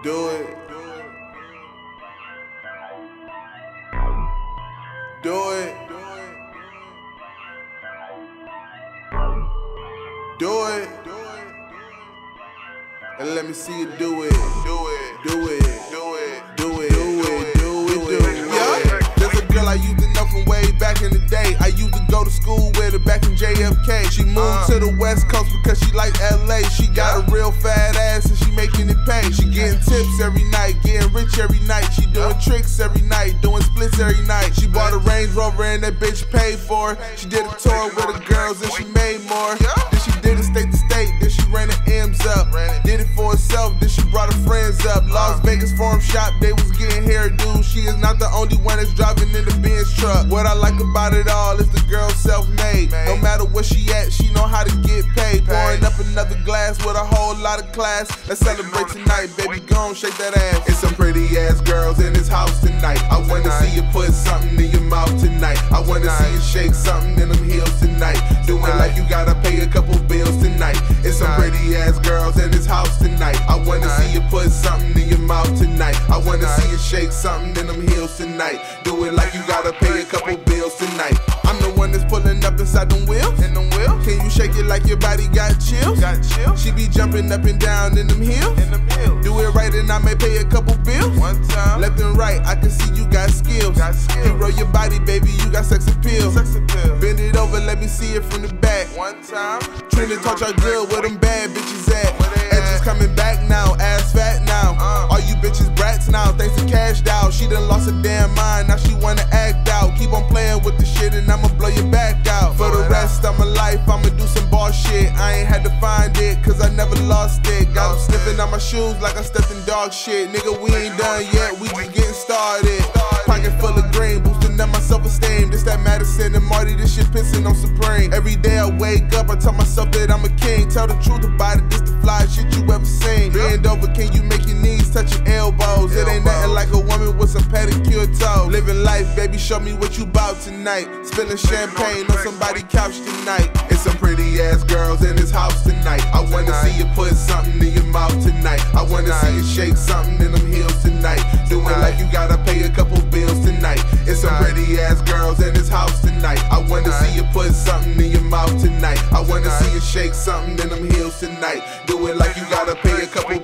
Do it. Do it. Do it. And let me see you do it. Do it. Do it. Do it. Do it. Do it. Do it. Do it. Yeah. There's a girl I used to know from way back in the day. I used to go to school with her back in JFK. She moved to the West Coast because she like LA. She got a real fat ass getting tips every night, getting rich every night. She doing tricks every night, doing splits every night. She bought a Range Rover and that bitch paid for it. She did a tour with the girls and she made more. Then she did it state to state, then she ran the M's up. Did it for herself, then she brought her friends up. Las Vegas Forum Shop, they was getting hairdos. She is not the only self-made. No matter where she at, she know how to get paid. Pouring up another glass with a whole lot of class. Let's celebrate tonight, baby. Go on, shake that ass. It's some pretty ass girls in this house tonight. I wanna see you put something in your mouth tonight. I wanna see you shake something in them heels tonight. Doing like you gotta pay a couple bills tonight. It's some pretty ass girls in this house tonight. I wanna see you put something in your mouth tonight. I wanna see you shake something in them heels tonight. Do it like you gotta pay a couple bills tonight. Inside them wheels. In them wheels. Can you shake it like your body got chills? Got chills. She be jumping up and down in them heels. In them heels. Do it right and I may pay a couple bills. One time. Left and right, I can see you got skills. Got skills. You roll your body, baby, you got sex appeal. Sex appeal. Bend it over, let me see it from the back. One time. Trina taught y'all good where them bad bitches at. Edges coming back now, ass fat now. Uh. All you bitches blow your back out. For the rest of my life, I'ma do some ball shit. I ain't had to find it, cause I never lost it. Got them sniffing on my shoes like I'm in dog shit. Nigga, we ain't done yet, we just getting started. Up my self esteem. This that Madison and Marty, this shit pissing on Supreme. Every day I wake up, I tell myself that I'm a king. Tell the truth about it, this the fly shit you ever seen. Bend over, can you make your knees touch your elbows? It ain't nothing like a woman with some pedicure toes. Living life, baby, show me what you bout tonight. Spilling champagne on somebody's couch tonight. It's some pretty ass girls in this house tonight. I wanna see you put something in your mouth tonight. I wanna see you shake something in his house tonight. I wanna see you put something in your mouth tonight. I wanna see you shake something in them heels tonight. Do it like you gotta pay a couple